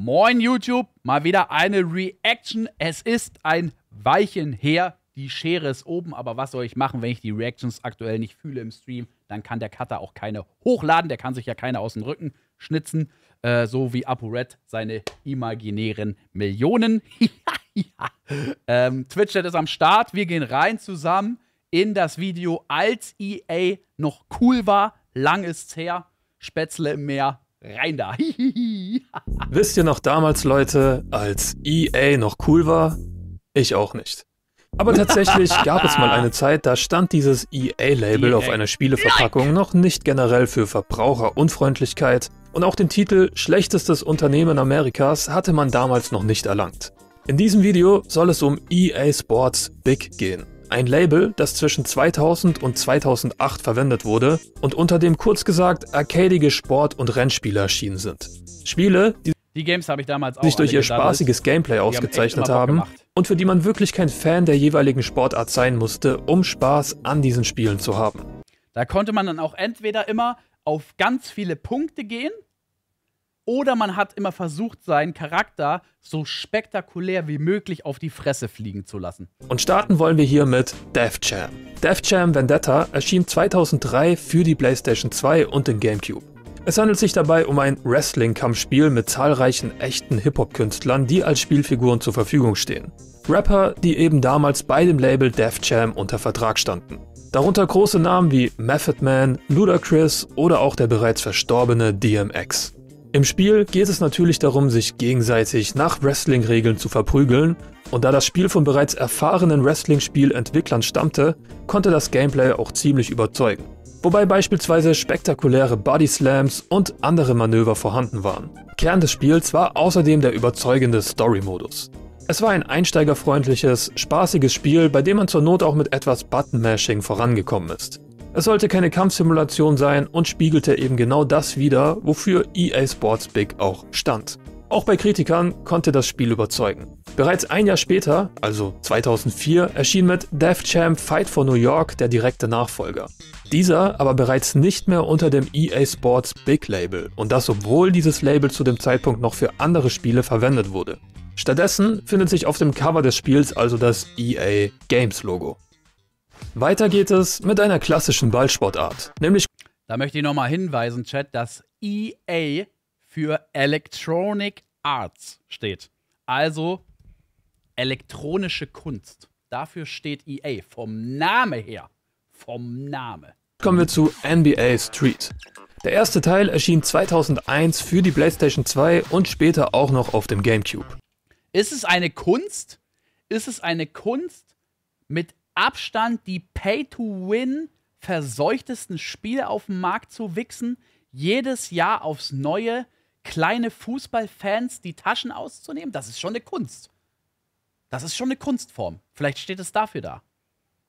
Moin YouTube, mal wieder eine Reaction. Es ist ein Weilchen her. Die Schere ist oben, aber was soll ich machen, wenn ich die Reactions aktuell nicht fühle im Stream? Dann kann der Cutter auch keine hochladen. Der kann sich ja keine aus dem Rücken schnitzen. Äh, so wie ApoRed seine imaginären Millionen. ähm, Twitch-Chat ist am Start. Wir gehen rein zusammen in das Video, als EA noch cool war. Lang ist's her. Spätzle im Meer Rein da. Wisst ihr noch damals, Leute, als EA noch cool war? Ich auch nicht. Aber tatsächlich gab es mal eine Zeit, da stand dieses EA-Label auf einer Spieleverpackung noch nicht generell für Verbraucherunfreundlichkeit und auch den Titel Schlechtestes Unternehmen Amerikas hatte man damals noch nicht erlangt. In diesem Video soll es um EA Sports Big gehen. Ein Label, das zwischen 2000 und 2008 verwendet wurde und unter dem kurz gesagt arcadige Sport- und Rennspiele erschienen sind. Spiele, die, die Games ich damals sich durch ihr spaßiges Gameplay ausgezeichnet haben, haben und für die man wirklich kein Fan der jeweiligen Sportart sein musste, um Spaß an diesen Spielen zu haben. Da konnte man dann auch entweder immer auf ganz viele Punkte gehen oder man hat immer versucht, seinen Charakter so spektakulär wie möglich auf die Fresse fliegen zu lassen. Und starten wollen wir hier mit Def Jam. Def Jam Vendetta erschien 2003 für die PlayStation 2 und den GameCube. Es handelt sich dabei um ein Wrestling-Kampfspiel mit zahlreichen echten Hip-Hop-Künstlern, die als Spielfiguren zur Verfügung stehen. Rapper, die eben damals bei dem Label Def Jam unter Vertrag standen. Darunter große Namen wie Method Man, Ludacris oder auch der bereits verstorbene DMX. Im Spiel geht es natürlich darum, sich gegenseitig nach Wrestling-Regeln zu verprügeln, und da das Spiel von bereits erfahrenen Wrestling-Spielentwicklern stammte, konnte das Gameplay auch ziemlich überzeugen. Wobei beispielsweise spektakuläre Body Slams und andere Manöver vorhanden waren. Kern des Spiels war außerdem der überzeugende Story-Modus. Es war ein einsteigerfreundliches, spaßiges Spiel, bei dem man zur Not auch mit etwas Button-Mashing vorangekommen ist. Es sollte keine Kampfsimulation sein und spiegelte eben genau das wider, wofür EA Sports Big auch stand. Auch bei Kritikern konnte das Spiel überzeugen. Bereits ein Jahr später, also 2004, erschien mit Def Jam Fight for New York der direkte Nachfolger. Dieser aber bereits nicht mehr unter dem EA Sports Big Label und das obwohl dieses Label zu dem Zeitpunkt noch für andere Spiele verwendet wurde. Stattdessen findet sich auf dem Cover des Spiels also das EA Games Logo. Weiter geht es mit einer klassischen Ballsportart, nämlich. Da möchte ich nochmal hinweisen, Chat, dass EA für Electronic Arts steht. Also elektronische Kunst. Dafür steht EA vom Name her. Vom Name. Kommen wir zu NBA Street. Der erste Teil erschien 2001 für die PlayStation 2 und später auch noch auf dem GameCube. Ist es eine Kunst? Ist es eine Kunst mit Abstand die Pay-to-Win verseuchtesten Spiele auf dem Markt zu wichsen, jedes Jahr aufs Neue kleine Fußballfans die Taschen auszunehmen, das ist schon eine Kunst. Das ist schon eine Kunstform. Vielleicht steht es dafür da.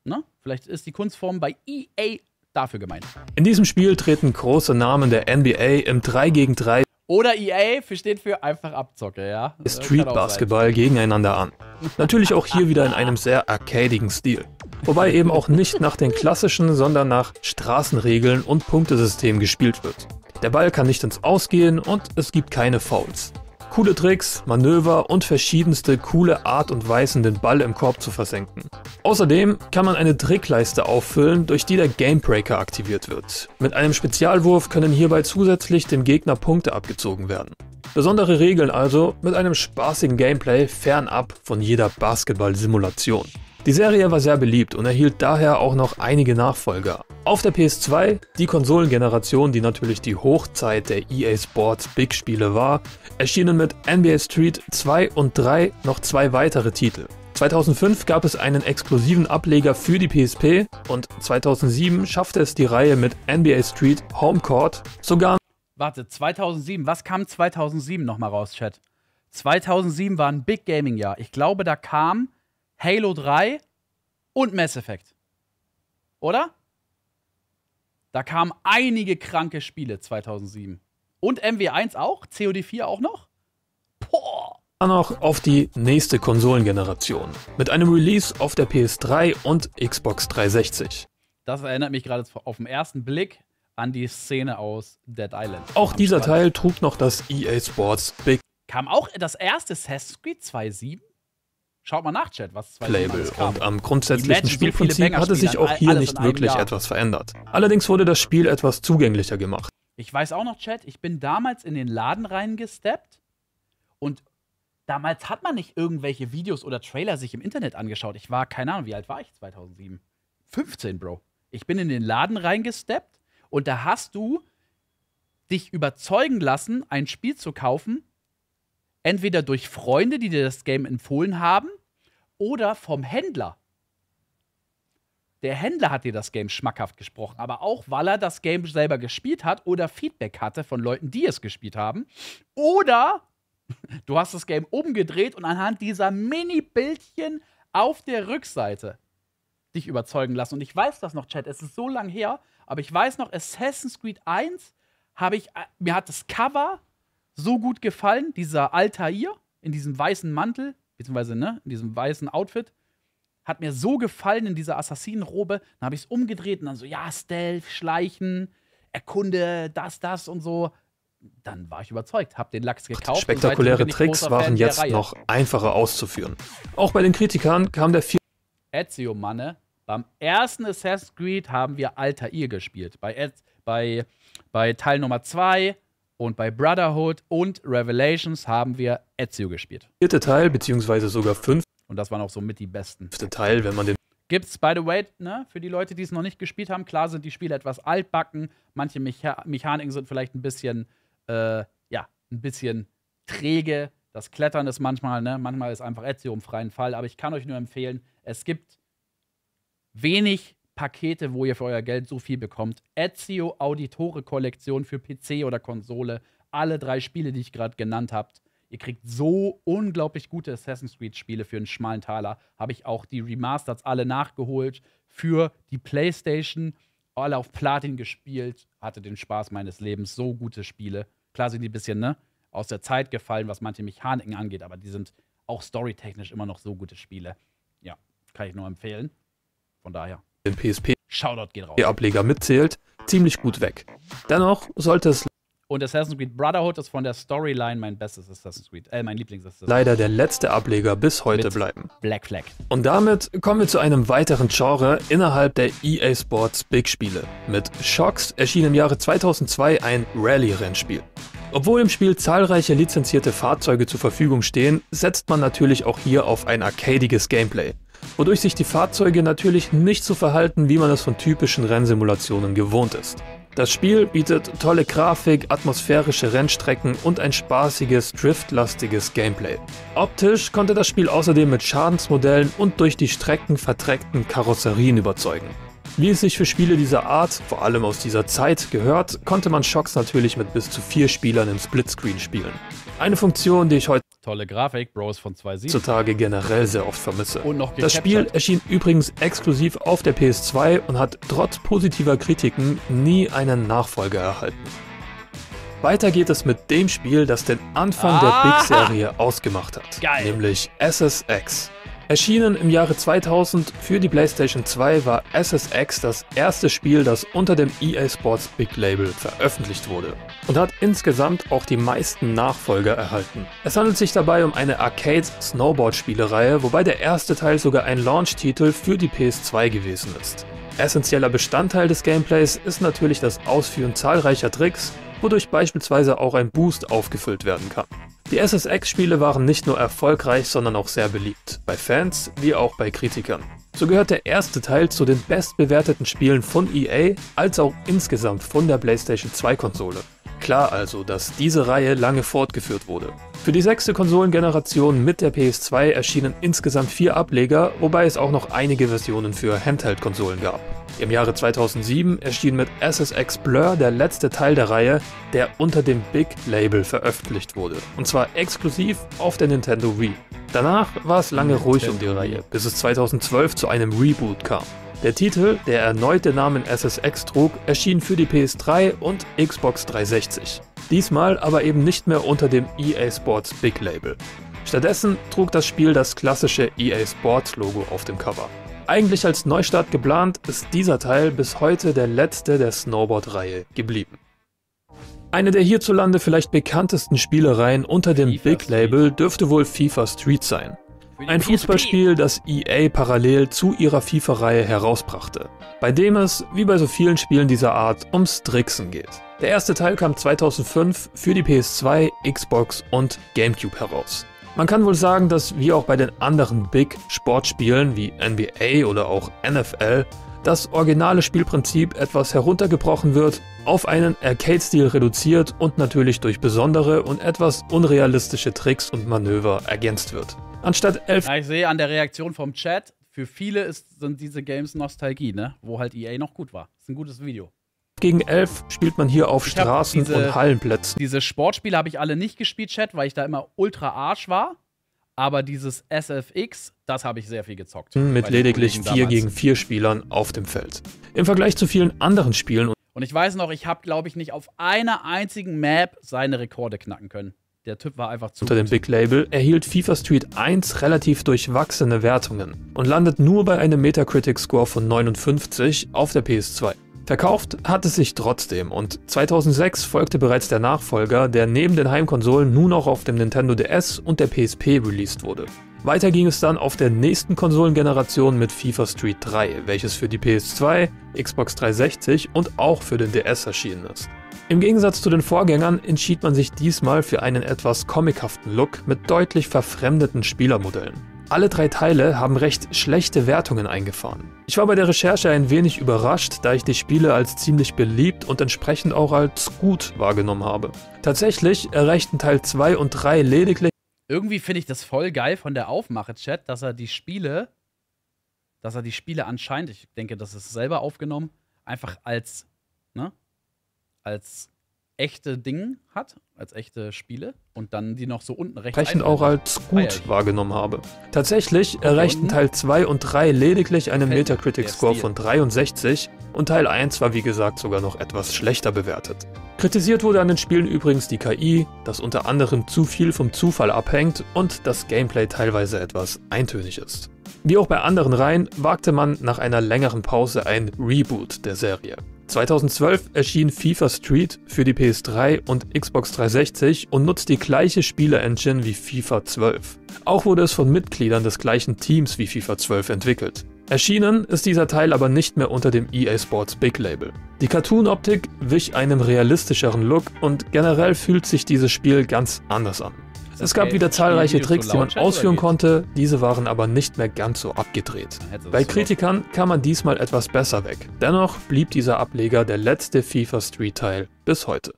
Ne? Vielleicht ist die Kunstform bei EA dafür gemeint. In diesem Spiel treten große Namen der NBA im 3 gegen 3 oder EA steht für einfach Abzocke, ja. Street Basketball gegeneinander an. Natürlich auch hier wieder in einem sehr arcadigen Stil. Wobei eben auch nicht nach den klassischen, sondern nach Straßenregeln und Punktesystem gespielt wird. Der Ball kann nicht ins Ausgehen und es gibt keine Fouls. Coole Tricks, Manöver und verschiedenste coole Art und Weisen, den Ball im Korb zu versenken. Außerdem kann man eine Trickleiste auffüllen, durch die der Gamebreaker aktiviert wird. Mit einem Spezialwurf können hierbei zusätzlich dem Gegner Punkte abgezogen werden. Besondere Regeln also mit einem spaßigen Gameplay fernab von jeder Basketball-Simulation. Die Serie war sehr beliebt und erhielt daher auch noch einige Nachfolger. Auf der PS2, die Konsolengeneration, die natürlich die Hochzeit der EA Sports Big Spiele war, erschienen mit NBA Street 2 und 3 noch zwei weitere Titel. 2005 gab es einen exklusiven Ableger für die PSP und 2007 schaffte es die Reihe mit NBA Street Homecourt sogar. Warte, 2007, was kam 2007 nochmal raus, Chat? 2007 war ein Big Gaming Jahr. Ich glaube, da kam Halo 3 und Mass Effect. Oder? Da kamen einige kranke Spiele 2007. Und MW1 auch? COD4 auch noch? Boah! Dann noch auf die nächste Konsolengeneration. Mit einem Release auf der PS3 und Xbox 360. Das erinnert mich gerade auf den ersten Blick an die Szene aus Dead Island. Auch dieser Teil trug noch das EA Sports Big kam auch das erste Assassin's Creed 2.7. Schaut mal nach, Chat, was 2.7 Label. alles kam. Und am grundsätzlichen so Spielprinzip hatte sich auch hier nicht wirklich Jahr. etwas verändert. Allerdings wurde das Spiel etwas zugänglicher gemacht. Ich weiß auch noch, Chat, ich bin damals in den Laden reingesteppt und damals hat man nicht irgendwelche Videos oder Trailer sich im Internet angeschaut. Ich war, keine Ahnung, wie alt war ich 2007? 15, Bro. Ich bin in den Laden reingesteppt und da hast du dich überzeugen lassen, ein Spiel zu kaufen, entweder durch Freunde, die dir das Game empfohlen haben, oder vom Händler. Der Händler hat dir das Game schmackhaft gesprochen, aber auch, weil er das Game selber gespielt hat oder Feedback hatte von Leuten, die es gespielt haben. Oder du hast das Game umgedreht und anhand dieser Mini-Bildchen auf der Rückseite dich überzeugen lassen. Und ich weiß das noch, Chat, es ist so lang her, aber ich weiß noch, Assassin's Creed 1 habe ich, äh, mir hat das Cover so gut gefallen, dieser Altair in diesem weißen Mantel, beziehungsweise ne, in diesem weißen Outfit, hat mir so gefallen in dieser Assassinenrobe. Dann habe ich es umgedreht und dann so, ja, Stealth, Schleichen, Erkunde, das, das und so. Dann war ich überzeugt, habe den Lachs gekauft. seitdem Spektakuläre Tricks waren jetzt Reihe. noch einfacher auszuführen. Auch bei den Kritikern kam der Ezio Manne. Beim ersten Assassin's Creed haben wir Altair gespielt. Bei, Ez bei, bei Teil Nummer 2 und bei Brotherhood und Revelations haben wir Ezio gespielt. vierte Teil, beziehungsweise sogar fünfte Und das waren auch somit die besten. Teil, wenn man den Gibt's, by the way, ne, für die Leute, die es noch nicht gespielt haben, klar sind die Spiele etwas altbacken. Manche Mecha Mechaniken sind vielleicht ein bisschen, äh, ja, ein bisschen träge. Das Klettern ist manchmal, ne, manchmal ist einfach Ezio im freien Fall. Aber ich kann euch nur empfehlen, es gibt wenig Pakete, wo ihr für euer Geld so viel bekommt. Ezio Auditore Kollektion für PC oder Konsole. Alle drei Spiele, die ich gerade genannt habt. Ihr kriegt so unglaublich gute Assassin's Creed Spiele für einen schmalen Taler. Habe ich auch die Remasters alle nachgeholt für die PlayStation, alle auf Platin gespielt. Hatte den Spaß meines Lebens. So gute Spiele. Klar sind die ein bisschen ne, aus der Zeit gefallen, was manche Mechaniken angeht, aber die sind auch storytechnisch immer noch so gute Spiele. Ja, kann ich nur empfehlen. Von daher, Shoutout geht raus. PSP-Ableger mitzählt, ziemlich gut weg. Dennoch sollte es Und Assassin's Creed Brotherhood ist von der Storyline mein bestes Assassin's Creed, äh, mein Lieblings-Assassin's leider der letzte Ableger bis heute Mit- bleiben. Black Flag. Und damit kommen wir zu einem weiteren Genre innerhalb der EA Sports Big Spiele. Mit Shocks erschien im Jahre 2002 ein Rallye-Rennspiel. Obwohl im Spiel zahlreiche lizenzierte Fahrzeuge zur Verfügung stehen, setzt man natürlich auch hier auf ein arcadiges Gameplay, wodurch sich die Fahrzeuge natürlich nicht so verhalten, wie man es von typischen Rennsimulationen gewohnt ist. Das Spiel bietet tolle Grafik, atmosphärische Rennstrecken und ein spaßiges, driftlastiges Gameplay. Optisch konnte das Spiel außerdem mit Schadensmodellen und durch die Strecken verdreckten Karosserien überzeugen. Wie es sich für Spiele dieser Art, vor allem aus dieser Zeit, gehört, konnte man Shocks natürlich mit bis zu vier Spielern im Splitscreen spielen. Eine Funktion, die ich Tolle Grafik, Bros von 2.7. heutzutage generell sehr oft vermisse. Und noch Das Spiel erschien übrigens exklusiv auf der PS2 und hat trotz positiver Kritiken nie einen Nachfolger erhalten. Weiter geht es mit dem Spiel, das den Anfang Aha! der Big-Serie ausgemacht hat, Geil. nämlich SSX. Erschienen im Jahre 2000 für die PlayStation 2 war SSX das erste Spiel, das unter dem EA Sports Big Label veröffentlicht wurde und hat insgesamt auch die meisten Nachfolger erhalten. Es handelt sich dabei um eine Arcade-Snowboard-Spielereihe, wobei der erste Teil sogar ein Launch-Titel für die PS2 gewesen ist. Essentieller Bestandteil des Gameplays ist natürlich das Ausführen zahlreicher Tricks, wodurch beispielsweise auch ein Boost aufgefüllt werden kann. Die SSX-Spiele waren nicht nur erfolgreich, sondern auch sehr beliebt, bei Fans wie auch bei Kritikern. So gehört der erste Teil zu den bestbewerteten Spielen von EA, als auch insgesamt von der PlayStation 2-Konsole. Klar also, dass diese Reihe lange fortgeführt wurde. Für die sechste Konsolengeneration mit der PS2 erschienen insgesamt vier Ableger, wobei es auch noch einige Versionen für Handheld-Konsolen gab. Im Jahre 2007 erschien mit SSX Blur der letzte Teil der Reihe, der unter dem Big Label veröffentlicht wurde, und zwar exklusiv auf der Nintendo Wii. Danach war es lange ruhig um die. Reihe, bis es 2012 zu einem Reboot kam. Der Titel, der erneut den Namen SSX trug, erschien für die PS3 und Xbox 360. Diesmal aber eben nicht mehr unter dem EA Sports Big Label. Stattdessen trug das Spiel das klassische EA Sports Logo auf dem Cover. Eigentlich als Neustart geplant, ist dieser Teil bis heute der letzte der Snowboard-Reihe geblieben. Eine der hierzulande vielleicht bekanntesten Spielereien unter dem FIFA Big Label dürfte wohl FIFA Street sein. Ein Fußballspiel, das EA parallel zu ihrer FIFA-Reihe herausbrachte, bei dem es, wie bei so vielen Spielen dieser Art, ums Tricksen geht. Der erste Teil kam 2005 für die PS2, Xbox und GameCube heraus. Man kann wohl sagen, dass wie auch bei den anderen Big Sportspielen wie NBA oder auch NFL das originale Spielprinzip etwas heruntergebrochen wird, auf einen Arcade-Stil reduziert und natürlich durch besondere und etwas unrealistische Tricks und Manöver ergänzt wird. Anstatt elf Ja, ich sehe an der Reaktion vom Chat, für viele ist, sind diese Games Nostalgie, ne? Wo halt EA noch gut war. Ist ein gutes Video. gegen 11 spielt man hier auf Ich Straßen diese- und Hallenplätzen. Diese Sportspiele habe ich alle nicht gespielt, Chat, weil ich da immer ultra Arsch war. Aber dieses SFX, das habe ich sehr viel gezockt. mit lediglich Kollegen 4 damals. gegen 4 Spielern auf dem Feld. Im Vergleich zu vielen anderen Spielen Und ich weiß noch, ich habe, glaube ich, nicht auf einer einzigen Map seine Rekorde knacken können. Der Typ war einfach zu unter dem gut. Big Label erhielt FIFA Street 1 relativ durchwachsene Wertungen und landet nur bei einem Metacritic-Score von 59 auf der PS2. Verkauft hat es sich trotzdem und 2006 folgte bereits der Nachfolger, der neben den Heimkonsolen nun auch auf dem Nintendo DS und der PSP released wurde. Weiter ging es dann auf der nächsten Konsolengeneration mit FIFA Street 3, welches für die PS2, Xbox 360 und auch für den DS erschienen ist. Im Gegensatz zu den Vorgängern entschied man sich diesmal für einen etwas comichaften Look mit deutlich verfremdeten Spielermodellen. Alle drei Teile haben recht schlechte Wertungen eingefahren. Ich war bei der Recherche ein wenig überrascht, da ich die Spiele als ziemlich beliebt und entsprechend auch als gut wahrgenommen habe. Tatsächlich erreichten Teil 2 und 3 lediglich Irgendwie finde ich das voll geil von der Aufmache, Chat, dass er die Spiele, dass er die Spiele anscheinend, ich denke, das ist selber aufgenommen, einfach als, ne, als echte Ding hat, als echte Spiele und dann die noch so unten rechts entsprechend auch als gut wahrgenommen habe. Tatsächlich erreichten? Teil 2 und 3 lediglich einen Metacritic-Score von 63 und Teil 1 war wie gesagt sogar noch etwas schlechter bewertet. Kritisiert wurde an den Spielen übrigens die KI, dass unter anderem zu viel vom Zufall abhängt und das Gameplay teilweise etwas eintönig ist. Wie auch bei anderen Reihen wagte man nach einer längeren Pause ein Reboot der Serie. 2012 erschien FIFA Street für die PS3 und Xbox 360 und nutzt die gleiche Spiele-Engine wie FIFA 12. Auch wurde es von Mitgliedern des gleichen Teams wie FIFA 12 entwickelt. Erschienen ist dieser Teil aber nicht mehr unter dem EA Sports Big Label. Die Cartoon-Optik wich einem realistischeren Look und generell fühlt sich dieses Spiel ganz anders an. Es gab wieder zahlreiche Tricks, die man ausführen konnte, diese waren aber nicht mehr ganz so abgedreht. Bei Kritikern kam man diesmal etwas besser weg. Dennoch blieb dieser Ableger der letzte FIFA Street Teil bis heute.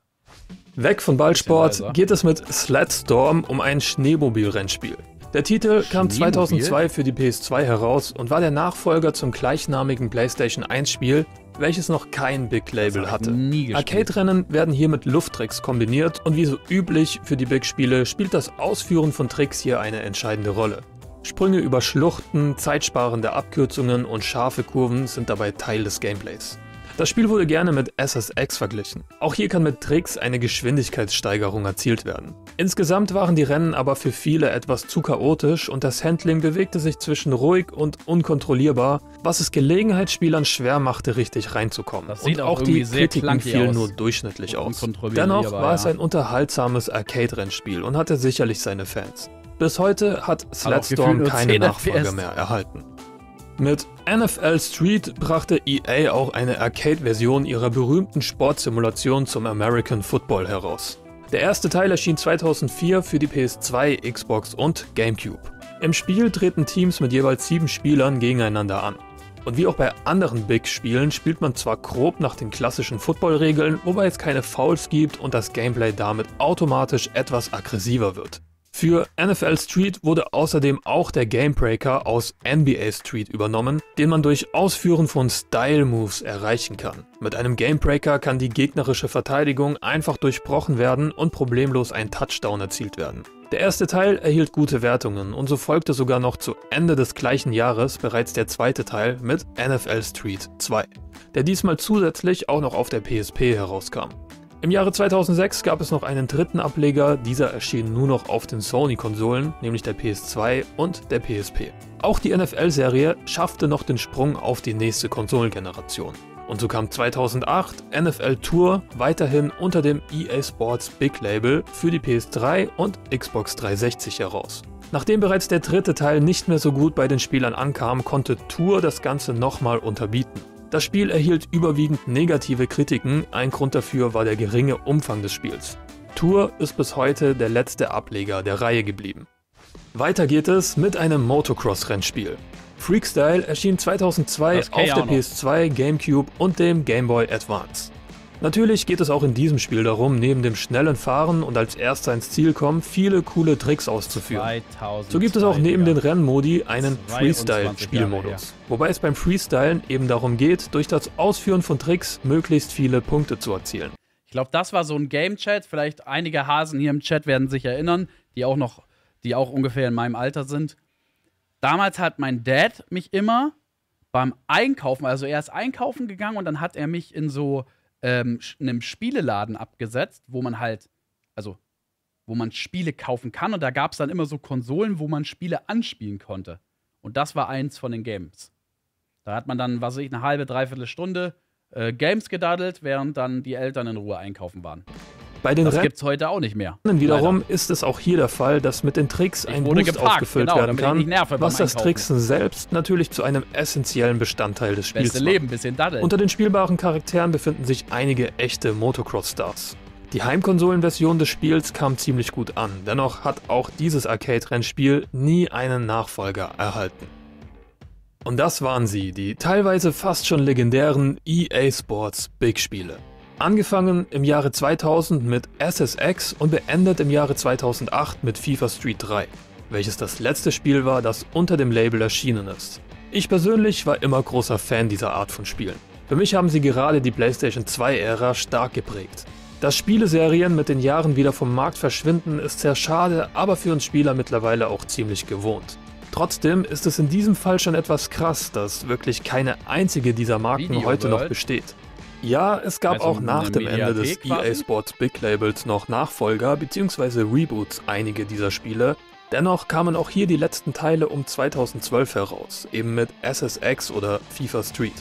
Weg von Ballsport geht es mit Sled Storm um ein Schneemobil-Rennspiel. Der Titel kam Schneemobil? 2002 für die PS2 heraus und war der Nachfolger zum gleichnamigen PlayStation 1 Spiel, welches noch kein Big Label hatte. Arcade-Rennen werden hier mit Lufttricks kombiniert und wie so üblich für die Big-Spiele spielt das Ausführen von Tricks hier eine entscheidende Rolle. Sprünge über Schluchten, zeitsparende Abkürzungen und scharfe Kurven sind dabei Teil des Gameplays. Das Spiel wurde gerne mit SSX verglichen. Auch hier kann mit Tricks eine Geschwindigkeitssteigerung erzielt werden. Insgesamt waren die Rennen aber für viele etwas zu chaotisch und das Handling bewegte sich zwischen ruhig und unkontrollierbar, was es Gelegenheitsspielern schwer machte, richtig reinzukommen. Das und auch auch die Kritiken fielen nur durchschnittlich aus. Dennoch war es ein unterhaltsames Arcade-Rennspiel und hatte sicherlich seine Fans. Bis heute hat nur keine 10 Nachfolger FPS. mehr erhalten. Mit NFL Street brachte EA auch eine Arcade-Version ihrer berühmten Sportsimulation zum American Football heraus. Der erste Teil erschien 2004 für die PS2, Xbox und GameCube. Im Spiel treten Teams mit jeweils sieben Spielern gegeneinander an. Und wie auch bei anderen Big-Spielen spielt man zwar grob nach den klassischen Football-Regeln, wobei es keine Fouls gibt und das Gameplay damit automatisch etwas aggressiver wird. Für NFL Street wurde außerdem auch der Gamebreaker aus NBA Street übernommen, den man durch Ausführen von Style Moves erreichen kann. Mit einem Gamebreaker kann die gegnerische Verteidigung einfach durchbrochen werden und problemlos ein Touchdown erzielt werden. Der erste Teil erhielt gute Wertungen und so folgte sogar noch zu Ende des gleichen Jahres bereits der zweite Teil mit NFL Street 2, der diesmal zusätzlich auch noch auf der PSP herauskam. Im Jahre 2006 gab es noch einen dritten Ableger, dieser erschien nur noch auf den Sony-Konsolen, nämlich der PS2 und der PSP. Auch die NFL-Serie schaffte noch den Sprung auf die nächste Konsolengeneration. Und so kam 2008 NFL Tour weiterhin unter dem EA Sports Big Label für die PS3 und Xbox 360 heraus. Nachdem bereits der dritte Teil nicht mehr so gut bei den Spielern ankam, konnte Tour das Ganze nochmal unterbieten. Das Spiel erhielt überwiegend negative Kritiken, ein Grund dafür war der geringe Umfang des Spiels. Tour ist bis heute der letzte Ableger der Reihe geblieben. Weiter geht es mit einem Motocross-Rennspiel. Freakstyle erschien 2002 auf der PS2, GameCube und dem Game Boy Advance. Natürlich geht es auch in diesem Spiel darum, neben dem schnellen Fahren und als erster ins Ziel kommen, viele coole Tricks auszuführen. So gibt es auch neben den Rennmodi einen Freestyle-Spielmodus. Wobei es beim Freestylen eben darum geht, durch das Ausführen von Tricks möglichst viele Punkte zu erzielen. Ich glaube, das war so ein Game-Chat. Vielleicht einige Hasen hier im Chat werden sich erinnern, die auch noch, die auch ungefähr in meinem Alter sind. Damals hat mein Dad mich immer beim Einkaufen, also er ist einkaufen gegangen und dann hat er mich in so ähm, einem Spieleladen abgesetzt, wo man halt, also wo man Spiele kaufen kann und da gab es dann immer so Konsolen, wo man Spiele anspielen konnte. Und das war eins von den Games. Da hat man dann, was weiß ich, eine halbe, dreiviertel Stunde äh, Games gedaddelt, während dann die Eltern in Ruhe einkaufen waren. Bei den das gibt es heute auch nicht mehr. Wiederum Leider. ist es auch hier der Fall, dass mit den Tricks ein Boost geparkt, aufgefüllt genau, werden kann, was das Tricksen selbst natürlich zu einem essentiellen Bestandteil des Spiels Beste Leben, bisschen daddeln. Unter den spielbaren Charakteren befinden sich einige echte Motocross-Stars. Die Heimkonsolenversion des Spiels kam ziemlich gut an, dennoch hat auch dieses Arcade-Rennspiel nie einen Nachfolger erhalten. Und das waren sie, die teilweise fast schon legendären EA Sports Big-Spiele. Angefangen im Jahre 2000 mit SSX und beendet im Jahre 2008 mit FIFA Street 3, welches das letzte Spiel war, das unter dem Label erschienen ist. Ich persönlich war immer großer Fan dieser Art von Spielen. Für mich haben sie gerade die PlayStation 2-Ära stark geprägt. Dass Spieleserien mit den Jahren wieder vom Markt verschwinden, ist sehr schade, aber für uns Spieler mittlerweile auch ziemlich gewohnt. Trotzdem ist es in diesem Fall schon etwas krass, dass wirklich keine einzige dieser Marken Video heute noch besteht. Ja, es gab also auch nach dem Ende des EA Sports Big Labels noch Nachfolger bzw. Reboots einige dieser Spiele. Dennoch kamen auch hier die letzten Teile um 2012 heraus, eben mit SSX oder FIFA Street.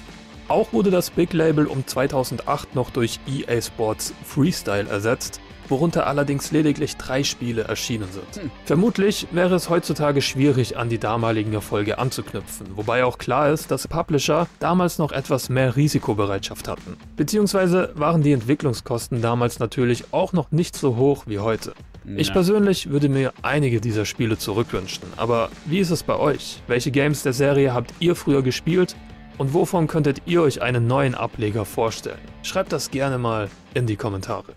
Auch wurde das Big Label um 2008 noch durch EA Sports Freestyle ersetzt, worunter allerdings lediglich drei Spiele erschienen sind. Hm. Vermutlich wäre es heutzutage schwierig, an die damaligen Erfolge anzuknüpfen, wobei auch klar ist, dass Publisher damals noch etwas mehr Risikobereitschaft hatten. Beziehungsweise waren die Entwicklungskosten damals natürlich auch noch nicht so hoch wie heute. Ich persönlich würde mir einige dieser Spiele zurückwünschen, aber wie ist es bei euch? Welche Games der Serie habt ihr früher gespielt und wovon könntet ihr euch einen neuen Ableger vorstellen? Schreibt das gerne mal in die Kommentare.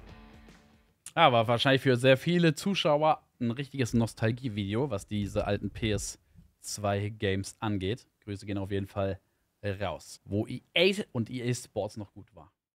War wahrscheinlich für sehr viele Zuschauer ein richtiges Nostalgie-Video, was diese alten PS2-Games angeht. Grüße gehen auf jeden Fall raus. Wo EA und EA Sports noch gut war.